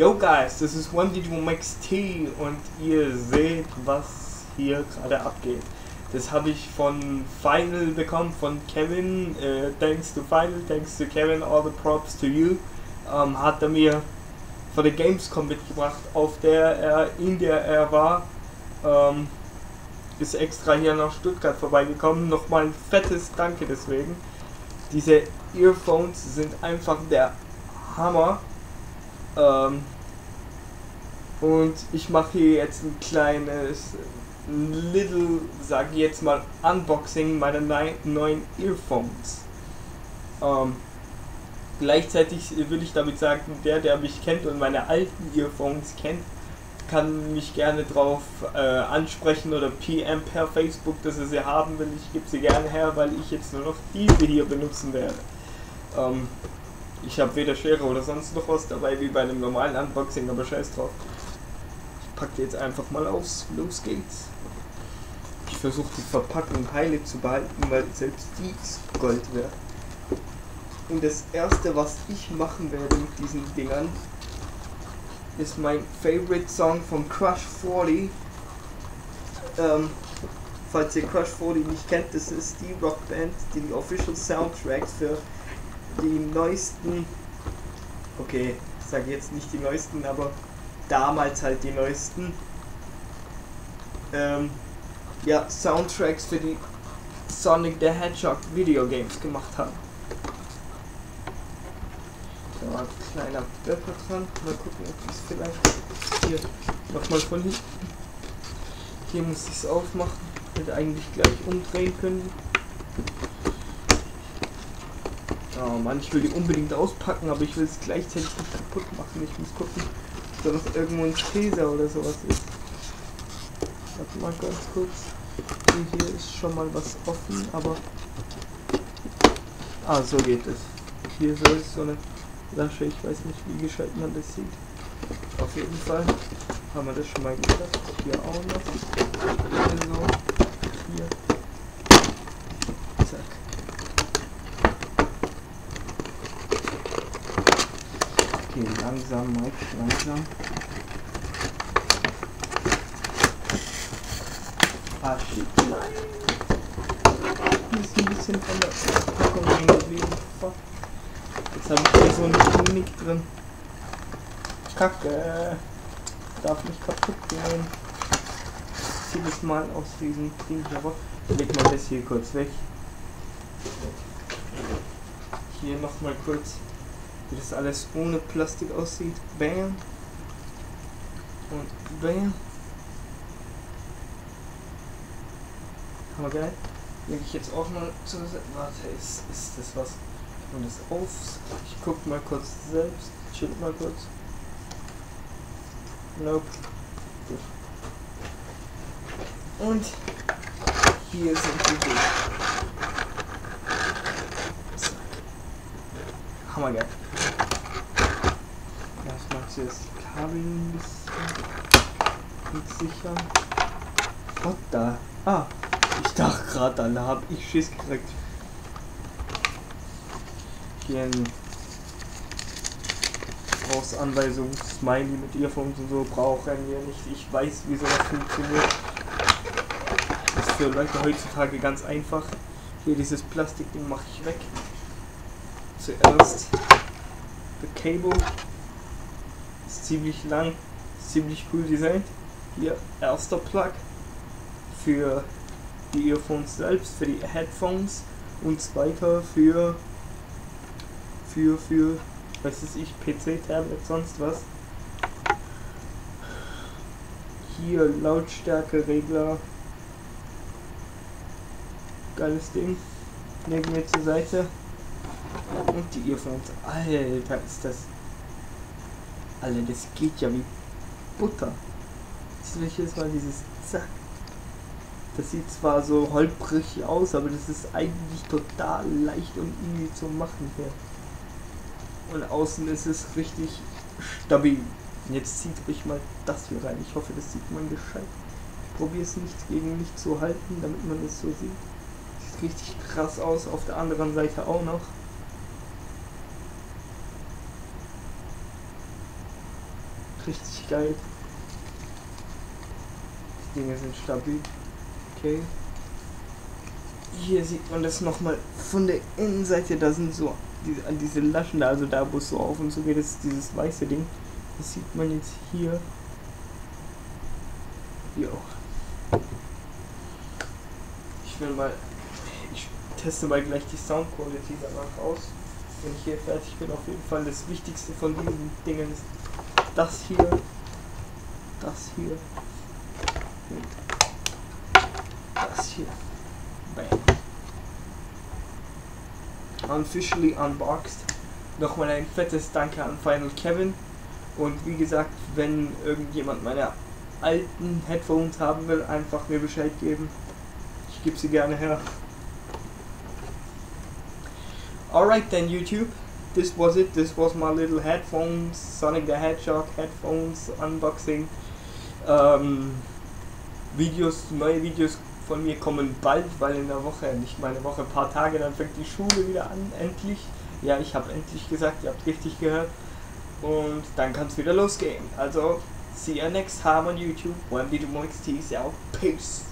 Yo guys, das ist One Digimon Max T und ihr seht, was hier gerade abgeht. Das habe ich von Final bekommen, von Kevin. Äh, thanks to Final, thanks to Kevin, all the props to you. Ähm, hat er mir von der Gamescom mitgebracht, auf der er, in der er war. Ähm, ist extra hier nach Stuttgart vorbeigekommen. Nochmal ein fettes Danke deswegen. Diese Earphones sind einfach der Hammer. Ähm, und ich mache hier jetzt ein kleines Little, sage ich jetzt mal, Unboxing meiner neuen Earphones. Ähm, gleichzeitig will ich damit sagen, der, der mich kennt und meine alten Earphones kennt, kann mich gerne drauf äh, ansprechen oder PM per Facebook, dass er sie haben will. Ich gebe sie gerne her, weil ich jetzt nur noch diese hier benutzen werde. Ähm, ich habe weder Schere oder sonst noch was dabei wie bei einem normalen Unboxing, aber scheiß drauf. Ich packe jetzt einfach mal aus. Los geht's. Ich versuche die Verpackung heilig zu behalten, weil selbst die ist Gold wert. Und das erste, was ich machen werde mit diesen Dingern, ist mein Favorite Song von Crush 40. Ähm, falls ihr Crush 40 nicht kennt, das ist die Rockband, die die Official Soundtracks für die neuesten, okay, ich sage jetzt nicht die neuesten, aber damals halt die neuesten, ähm, ja, Soundtracks für die Sonic the Hedgehog Videogames gemacht haben. Da war ein kleiner Böpper dran. Mal gucken, ob es vielleicht hier nochmal von hinten. Hier muss ich es aufmachen. Hätte eigentlich gleich umdrehen können. Oh Mann, ich will die unbedingt auspacken, aber ich will es gleichzeitig nicht kaputt machen. Ich muss gucken, ob da noch irgendwo ein Käse oder sowas ist. Warte mal ganz kurz. Hier ist schon mal was offen, aber... Ah, so geht es. Hier so ist so eine Lasche, ich weiß nicht, wie gescheit man das sieht. Auf jeden Fall haben wir das schon mal geschafft. Hier auch noch. Hier so. Hier. Zack. Okay, langsam, Mike, langsam. Ah, nein. Hier ist ein bisschen von der Packung hängen. Fuck. Jetzt habe ich hier so einen Knick drin. Kacke. Darf nicht kaputt gehen. Das mal aus diesem Ding. Ich leg mal das hier kurz weg. Hier nochmal kurz, wie das alles ohne Plastik aussieht. Bam. Und bam. Aber geil. Leg ich jetzt auch mal zur Seite. Warte, ist, ist das was? Und das auf. Ich guck mal kurz selbst. Chill mal kurz. Nope. Gut. Und hier sind die Wege. Hammergeil. Zuerst die Kabel ein bisschen mit sichern. Gott da. Ah, ich dachte gerade, da hab ich Schiss gekriegt. Hier ein Anweisung, Smiley mit Earphones und so brauchen wir nicht. Ich weiß, wie sowas funktioniert. Das ist für Leute heutzutage ganz einfach. Hier dieses Plastikding mache ich weg. Zuerst the Cable. Ziemlich lang, ziemlich cool designt. Hier erster Plug für die Earphones selbst, für die Headphones. Und zweiter für für für was ist ich PC Tablet sonst was. Hier Lautstärke Regler. Geiles Ding. Legen wir zur Seite. Und die Earphones. Alter ist das Alter, das geht ja wie Butter Siehst du, mal dieses Zack das sieht zwar so holprig aus, aber das ist eigentlich total leicht und easy zu machen hier. Und außen ist es richtig stabil. Jetzt zieht euch mal das hier rein. Ich hoffe, das sieht man gescheit. Ich probiere es nicht gegen mich zu halten, damit man es so sieht. Sieht richtig krass aus. Auf der anderen Seite auch noch. Richtig geil. Die Dinge sind stabil. Okay. Hier sieht man das nochmal von der Innenseite. Da sind so diese, an diese Laschen da, also da wo es so auf und so geht, ist dieses weiße Ding. Das sieht man jetzt hier. Jo. Ich will mal. Ich teste mal gleich die Sound Quality danach aus. Wenn ich hier fertig bin, auf jeden Fall das Wichtigste von diesen Dingen ist das hier, das hier und das hier. Bam. Officially unboxed. Nochmal ein fettes Danke an Final Kevin. Und wie gesagt, wenn irgendjemand meine alten Headphones haben will, einfach mir Bescheid geben. Ich gebe sie gerne her. Alright then YouTube, this was it. This was my little headphones, Sonic the Hedgehog headphones unboxing. Ähm, Videos, neue Videos von mir kommen bald, weil in der Woche, nicht meine Woche, ein paar Tage, dann fängt die Schule wieder an, endlich. Ja, ich habe endlich gesagt, ihr habt richtig gehört. Und dann kann es wieder losgehen. Also, see you next time on YouTube. One video XT. Peace.